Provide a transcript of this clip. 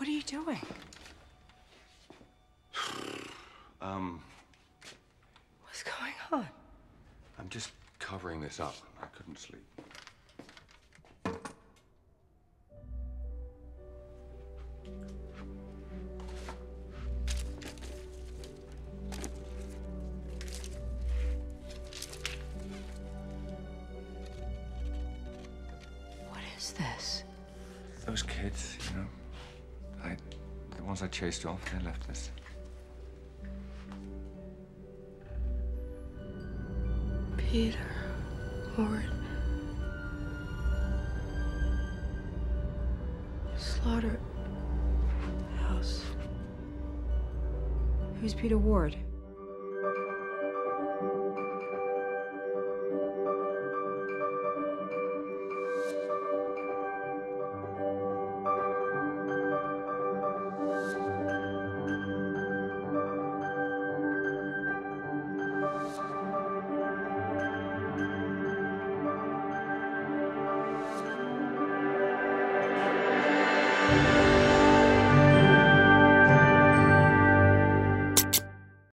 What are you doing? Um, What's going on? I'm just covering this up. I couldn't sleep. What is this? Those kids, you know, I, the ones I chased off, they left this. Peter Ward. Slaughter House. Who's Peter Ward?